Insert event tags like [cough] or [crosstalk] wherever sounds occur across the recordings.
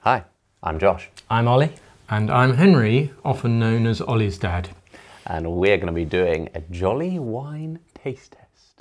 Hi, I'm Josh, I'm Ollie. And I'm Henry, often known as Ollie's dad. and we're going to be doing a Jolly Wine taste test.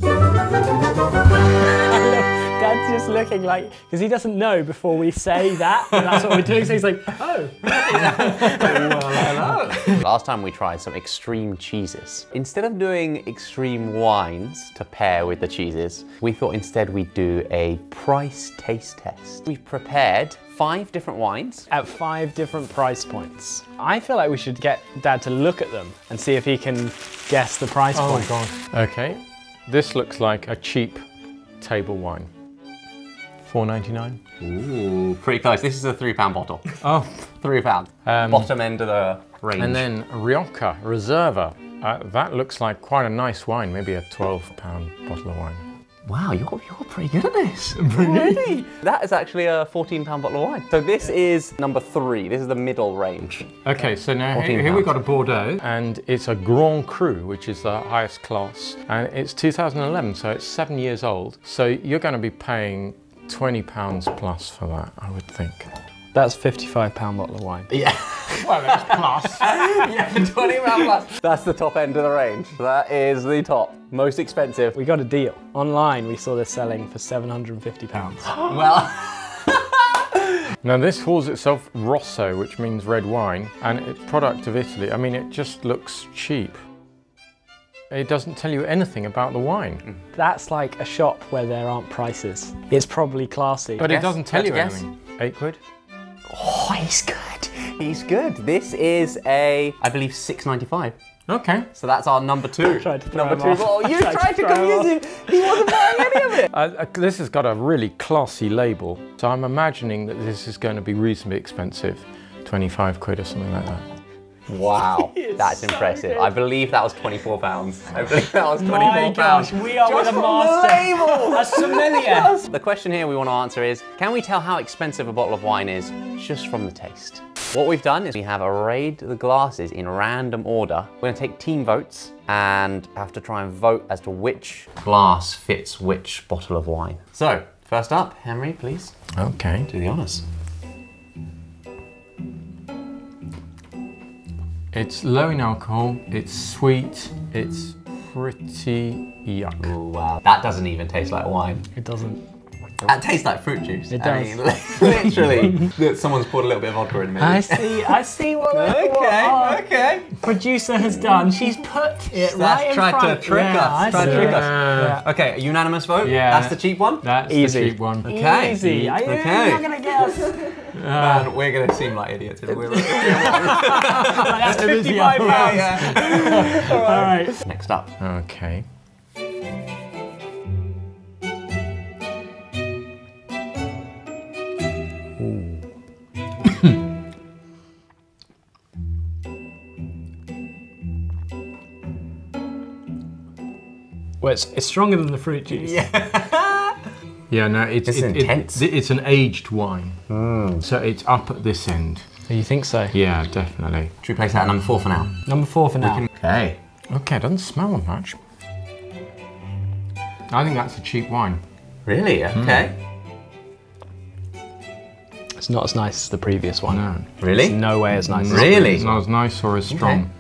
[laughs] Dad's just looking like, because he doesn't know before we say that, and that's what we're doing. So he's like, oh. [laughs] Last time we tried some extreme cheeses. Instead of doing extreme wines to pair with the cheeses, we thought instead we'd do a price taste test. We've prepared five different wines. At five different price points. I feel like we should get Dad to look at them and see if he can guess the price oh, point. Oh my god. Okay, this looks like a cheap table wine. 4.99. Ooh, pretty close. This is a three pound bottle. [laughs] Oh, Three pound. Um, Bottom end of the range. and then Rioja Reserva. Uh, that looks like quite a nice wine, maybe a 12 pound bottle of wine. Wow, you're, you're pretty good at this. [laughs] Really? That is actually a 14 pound bottle of wine. So this is number three. This is the middle range. Okay, so now here, here we've got a Bordeaux, and it's a Grand Cru, which is the highest class, and it's 2011, so it's seven years old. So you're going to be paying 20 pounds plus for that, I would think. That's £55 bottle of wine. Yeah. [laughs] Well, it's plus. [laughs] yeah, 20 pound plus. That's the top end of the range. That is the top. Most expensive. We got a deal. Online, we saw this selling for £750. [gasps] Well, [laughs] Now this calls itself Rosso, which means red wine, and it's product of Italy. I mean, it just looks cheap. It doesn't tell you anything about the wine, That's like a shop where there aren't prices. It's probably classy. but Guess, it doesn't tell you guess. anything. Eight quid? oh, he's good. He's good. This is a, I believe, 6.95. Okay. So that's our number two. Tried to throw number him two. off. bottle. You Tried to tried to throw him confuse him. He wasn't buying any of it. [laughs] Uh, uh, this has got a really classy label, so I'm imagining that this is going to be reasonably expensive, 25 quid or something like that. Wow, [laughs] that's so impressive. good. I believe that was 24 pounds. [laughs] I believe that was 24 My pounds. gosh, we are Just with a master. The label. A sommelier. The question here we want to answer is, can we tell how expensive a bottle of wine is just from the taste? What we've done is we have arrayed the glasses in random order. We're going to take team votes and have to try and vote as to which glass fits which bottle of wine. So, first up, Henry, please Okay. do the honours. It's low in alcohol, it's sweet, it's pretty yuck. Oh wow, that doesn't even taste like wine. It doesn't. That tastes like fruit juice. It I does. mean, [laughs] literally, someone's poured a little bit of vodka in maybe. I see. I see what, what [laughs] our okay. producer has done. She's put it right in tried to trick yeah, us, I tried to trick us. Yeah. Okay, a unanimous vote? Yeah. That's the cheap one? That's Easy. the cheap one. Okay. Easy. I, Okay. You're not gonna guess. Man, we're gonna seem like idiots if we're That's 55 pounds. [laughs] All right. Next up. Okay. Well, it's, it's stronger than the fruit juice. Yeah. Yeah, no, it's This is it- it- it's an aged wine, hmm. so it's up at this end. You think so? Yeah, definitely. Should we place that at number four for now? Number four for now. Okay. Okay, it doesn't smell much. I think that's a cheap wine. Really? Hmm. Okay. It's not as nice as the previous one. No, It's Really? no way as nice. as Really? it's not as nice or as strong.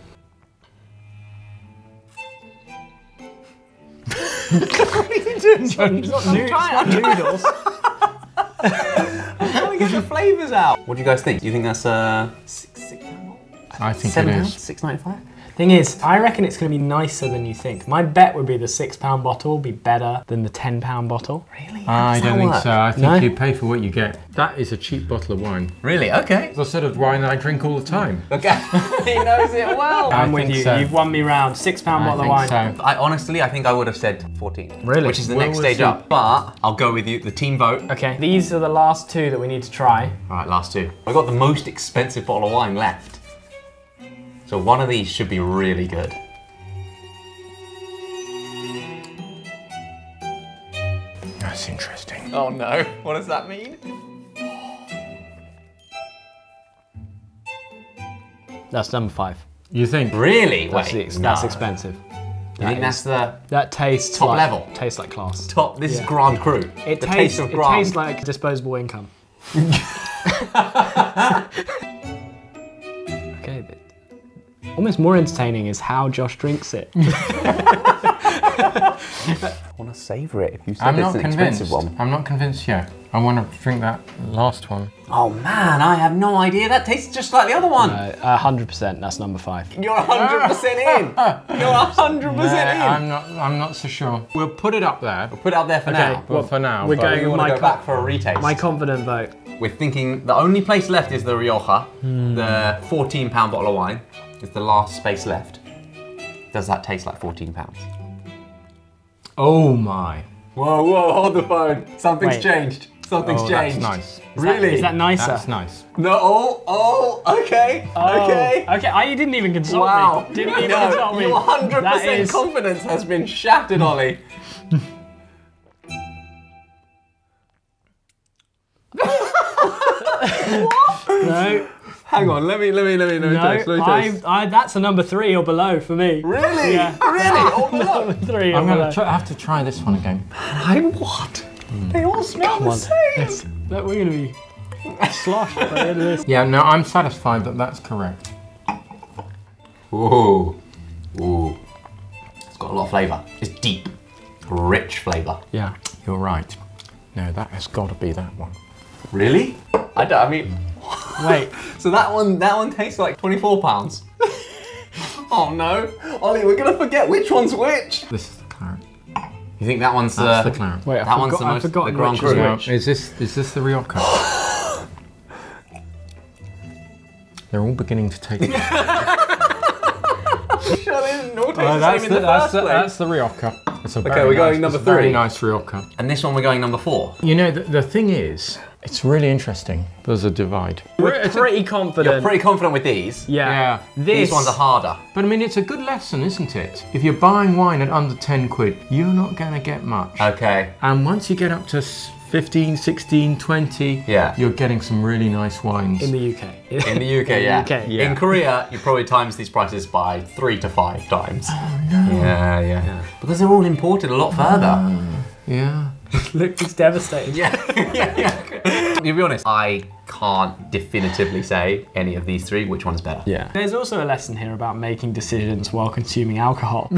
It's not, new, it's not noodles. How we get the flavours out? What do you guys think? Do you think that's uh, six, six? I think Seven it pounds? is. Six ninety five? Thing is, I reckon it's going to be nicer than you think. My bet would be the six pound bottle will be better than the ten pound bottle. Really? How I don't that think work? so. I think No? you pay for what you get. That is a cheap bottle of wine. Really? Okay. It's the sort of wine that I drink all the time. Okay. [laughs] he knows it well. I I'm with you. so. You've won me round. Six pound I bottle of wine. so. I honestly, I think I would have said 14. Really? Which is the Well, next we'll stage see. up. But I'll go with you. The team vote. Okay, these are the last two that we need to try. All right, last two. I got the most expensive bottle of wine left. So one of these should be really good. That's interesting. Oh no, what does that mean? That's number five. You think? Really? That's, Wait, the- that's no. expensive. You think that's the That tastes Top like, level? Tastes like class. top? This is Grand Cru. It the tastes. taste of It tastes like disposable income. [laughs] [laughs] Okay, but almost more entertaining is how Josh drinks it. [laughs] I want to savour it if you said I'm it's not an convinced. expensive one. I'm not convinced yet. I want to drink that last one. Oh man, I have no idea. That tastes just like the other one. Uh, 100%, that's number five. You're 100% in. [laughs] You're 100% Nah, in. I'm not. I'm not so sure. We'll put it up there. We'll put it out there for now. Well, for now, we're going We want to go back for a retaste. my confident vote. We're thinking the only place left is the Rioja. The 14 pound bottle of wine is the last space left. Does that taste like 14 pounds? Oh my. Whoa, whoa, hold the phone. Something's Wait. changed. Something's Oh, changed. that's nice. Is Really? Is that nicer? That's nice. No, oh, oh, okay, Oh, okay. Okay, I you didn't even consult Wow. me. Didn't [laughs] even no, consult me. Your 100% That is- confidence has been shattered, Ollie. what? [laughs] [laughs] No, Hang on, let me, let me, let me, let me no, taste, let me I, taste. I, that's a number three or below for me. Really? Yeah. [laughs] Really? Oh [laughs] no. Number three I'm gonna try, have to try this one again. I what? Hmm. They all smell Come the on. same. Yes. Look, we're gonna be [laughs] sloshed by the end of this. Yeah, no, I'm satisfied that that's correct. Ooh. Ooh. It's got a lot of flavour. It's deep, rich flavour. Yeah, you're right. No, that has got to be that one. Really? I don't, I mean, [laughs] Wait, so that one, that one tastes like 24 pounds. [laughs] oh no. Ollie, we're gonna forget which one's which. This is the claret. You think that one's That's the claret. wait, I That one's forgot, the I've most- the Grand which is Cru. which. Is this is this the Rioja? [laughs] They're all beginning to take. Sure, they didn't taste Oh, that's, in the, the that's, the, that's the Rioja. It's a Okay, we're going nice- number it's a Very three. nice Rioja. And this one we're going number four. You know, the, the thing is, it's really interesting. There's a divide. We're pretty confident. You're pretty confident with these. yeah. Yeah. This These ones are harder. But I mean, it's a good lesson, isn't it? If you're buying wine at under 10 quid, you're not going to get much. Okay. And once you get up to s- 15, 16, 20, Yeah. you're getting some really nice wines. in the UK. In the UK, [laughs] In the yeah. UK. Yeah. In Korea, you probably times these prices by three to five times. Oh no. Yeah, yeah. yeah. Because they're all imported a lot further. yeah. [laughs] Look, it's devastating. Yeah, [laughs] yeah, yeah. to be honest, I can't definitively say any of these three which one's better. Yeah. There's also a lesson here about making decisions while consuming alcohol. [laughs]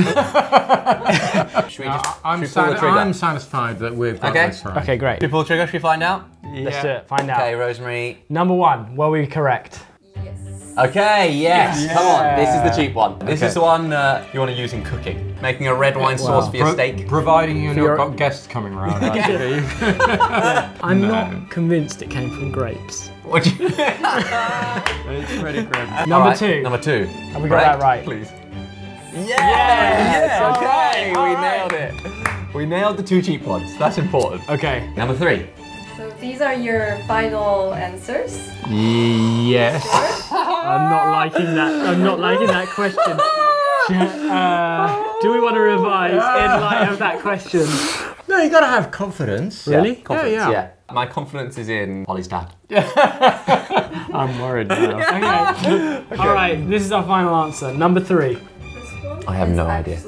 Should we just I'm, should we pull the trigger? I'm satisfied that we've got Okay. this right. okay, great. Should we pull the trigger? Should we find out? Let's do it. Find out. Okay, Rosemary. Number one, were we correct? Okay, yes. Come on. This is the cheap one. This Okay. is the one uh, you want to use in cooking. Making a red wine sauce for your Pro- steak. Providing you've your- got guests coming around. I [laughs] see. I'm not convinced it came from grapes. What you- [laughs] it's pretty grim. Number Alright, two. Number two. Have we got that right? Please. Yes! yes all okay, right, all we right. nailed it. We nailed the two cheap ones. That's important. Okay. Number three. So these are your final answers. Yes. I'm not liking that. I'm not liking that question. [laughs] Uh, do we want to revise in light of that question? No, you got to have confidence. Really? Confidence, Yeah, yeah, yeah. My confidence is in Ollie's dad. [laughs] I'm worried now. [laughs] Okay. All right. This is our final answer. Number three. I have no idea.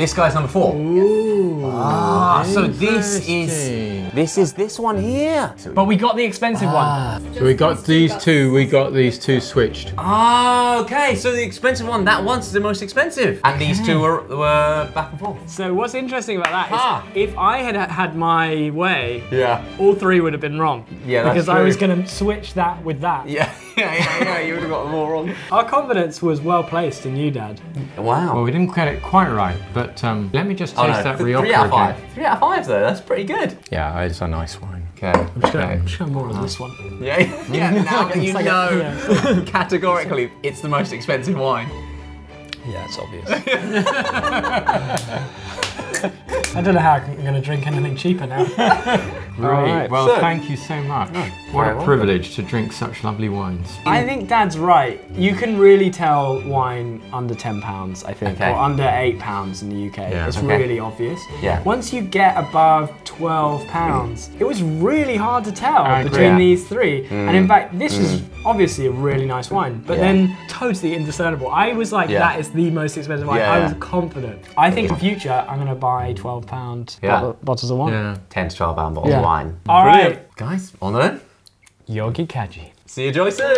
Actually number This guy's number four. Ah, so this is this is this one here. But we got the expensive one. So we got these two, we got these two switched. Ah, okay. So the expensive one, that one's the most expensive, and these two were, were back and forth. So what's interesting about that is Ah. if I had had my way, Yeah. all three would have been wrong. Yeah, that's Because I was going to switch that with that. Yeah, yeah, yeah, yeah. You would have got them all wrong. Our confidence was well placed in you, Dad. Wow. Well, we didn't get it quite right, but um, let me just taste Oh, no. that th- Rioja three out of again. five. Three out of five, though. That's pretty good. Yeah, it's a nice wine. Okay. I'm just gonna more of this one. Yeah, yeah. Now that [laughs] you like a- know yeah. [laughs] categorically, it's the most expensive wine. Yeah, it's obvious. [laughs] I don't know how I'm going to drink anything cheaper now. Great. Alright. Well, So- thank you so much. what a welcome. privilege to drink such lovely wines. I think Dad's right. You can really tell wine under ten pounds, I think, Okay. or under eight pounds in the UK. Yeah. It's Okay. really obvious. Yeah. Once you get above twelve pounds, it was really hard to tell I between Yeah. these three. And in mm. fact, this is mm. obviously a really nice wine, but Yeah. then totally indiscernible. I was like, Yeah. that is the most expensive wine. Yeah. I was confident. I think in future I'm gonna buy twelve pound Yeah. bottles of wine. Yeah. 10 to 12 pound bottles yeah. wine. All Brilliant. right, Guys, on the Yogi Kaji. See you, Joy, soon.